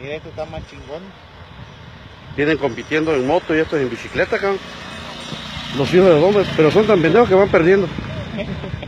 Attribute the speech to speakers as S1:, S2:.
S1: Mira, esto está más chingón.
S2: Vienen compitiendo en moto y estos en bicicleta, cabrón. Los hijos de los hombres, pero son tan pendejos que van perdiendo.